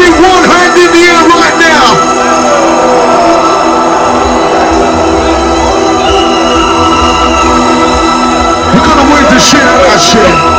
see one hand in the air right now. You're gonna wait to shit out that shit.